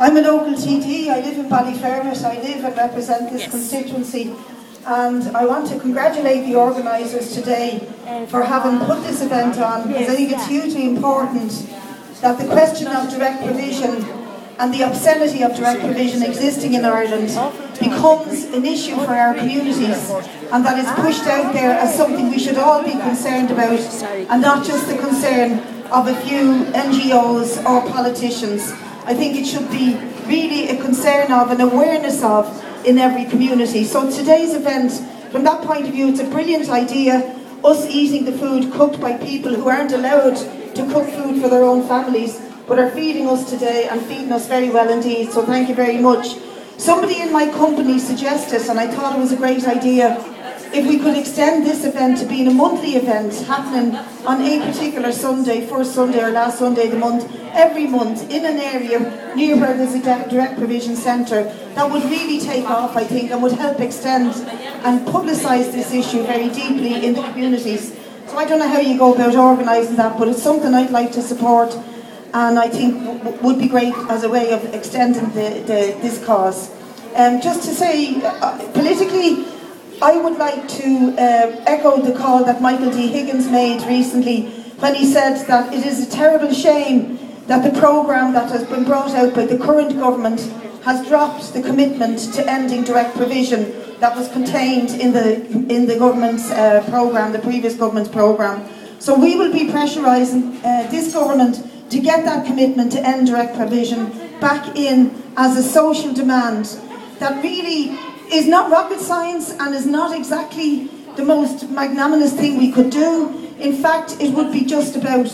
I'm a local TD, I live in Ballyfermot, I live and represent this yes. constituency and I want to congratulate the organisers today for having put this event on because I think it's hugely important that the question of direct provision and the obscenity of direct provision existing in Ireland becomes an issue for our communities and that it's pushed out there as something we should all be concerned about and not just the concern of a few NGOs or politicians. I think it should be really a concern of, an awareness of in every community. So today's event, from that point of view, it's a brilliant idea. Us eating the food cooked by people who aren't allowed to cook food for their own families, but are feeding us today and feeding us very well indeed. So thank you very much. Somebody in my company suggested, and I thought it was a great idea, if we could extend this event to being a monthly event happening on a particular Sunday, first Sunday or last Sunday of the month, every month in an area near where there's a direct provision centre, that would really take off, I think, and would help extend and publicise this issue very deeply in the communities. So I don't know how you go about organising that, but it's something I'd like to support and I think would be great as a way of extending the, the, this cause. Um, just to say, uh, politically, I would like to uh, echo the call that Michael D. Higgins made recently when he said that it is a terrible shame that the programme that has been brought out by the current government has dropped the commitment to ending direct provision that was contained in the in the government's uh, programme, the previous government's programme. So we will be pressurising uh, this government to get that commitment to end direct provision back in as a social demand that really is not rocket science and is not exactly the most magnanimous thing we could do. In fact, it would be just about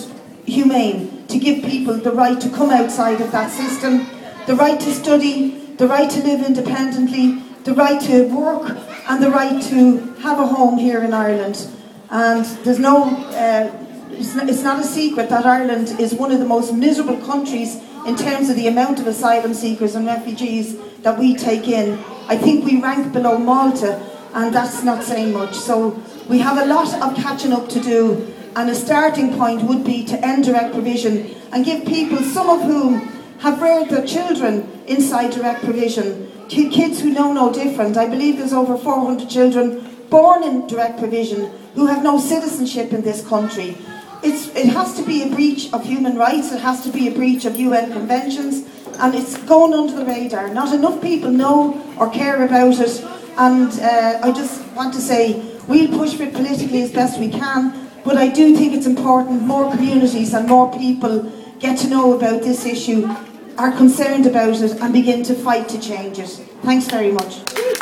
humane to give people the right to come outside of that system, the right to study, the right to live independently, the right to work, and the right to have a home here in Ireland. And there's no, uh, it's, not, it's not a secret that Ireland is one of the most miserable countries in terms of the amount of asylum seekers and refugees that we take in. I think we rank below Malta, and that's not saying much. So we have a lot of catching up to do, and a starting point would be to end direct provision and give people, some of whom have reared their children inside direct provision, kids who know no different. I believe there's over 400 children born in direct provision who have no citizenship in this country. It's, it has to be a breach of human rights, it has to be a breach of UN conventions, and it's going under the radar. Not enough people know or care about it, and uh, I just want to say we'll push for it politically as best we can, but I do think it's important more communities and more people get to know about this issue, are concerned about it, and begin to fight to change it. Thanks very much.